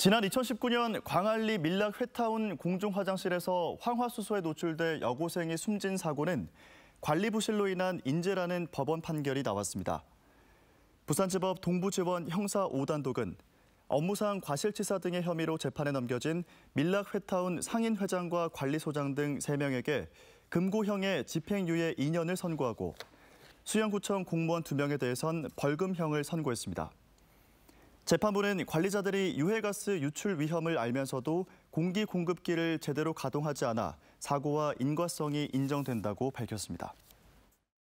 지난 2019년 광안리 밀락 회타운 공중 화장실에서 황화수소에 노출돼 여고생이 숨진 사고는 관리 부실로 인한 인재라는 법원 판결이 나왔습니다. 부산지법 동부지원 형사 5단독은 업무상 과실치사 등의 혐의로 재판에 넘겨진 밀락 회타운 상인 회장과 관리소장 등 3명에게 금고형의 집행유예 2년을 선고하고 수영구청 공무원 2명에 대해선 벌금형을 선고했습니다. 재판부는 관리자들이 유해가스 유출 위험을 알면서도 공기 공급기를 제대로 가동하지 않아 사고와 인과성이 인정된다고 밝혔습니다.